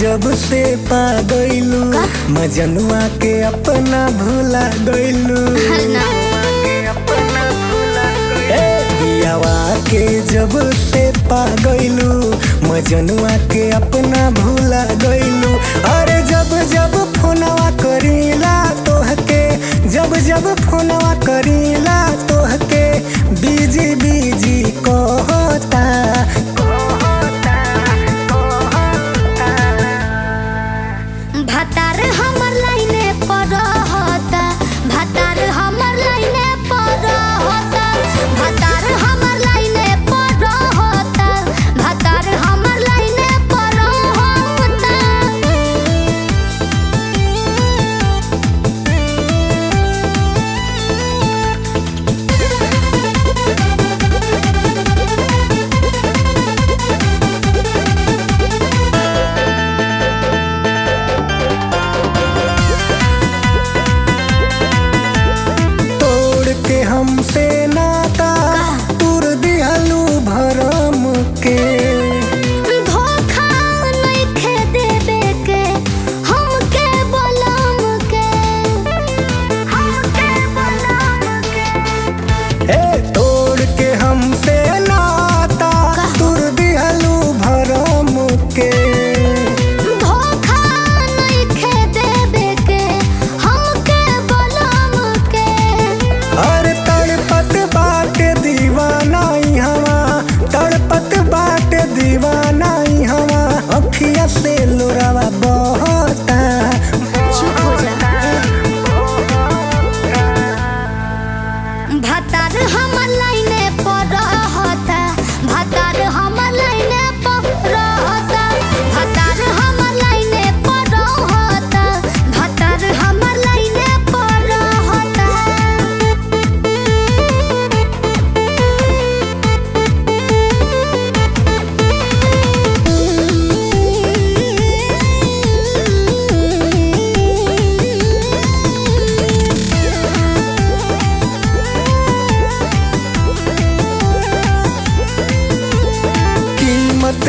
जब से पा गईलू मजनुआ के अपना भूला गईलू बियावा के जब से पा गईलू मजनुआ के अपना भूला गईलू अरे जब जब फोनवा करीला तोहके जब जब फोनवा करीला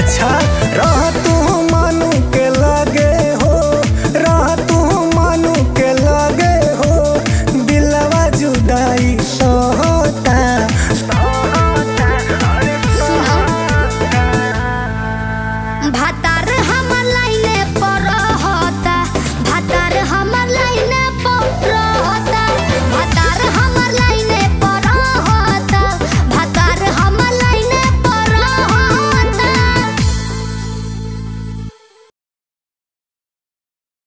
अच्छा रह तू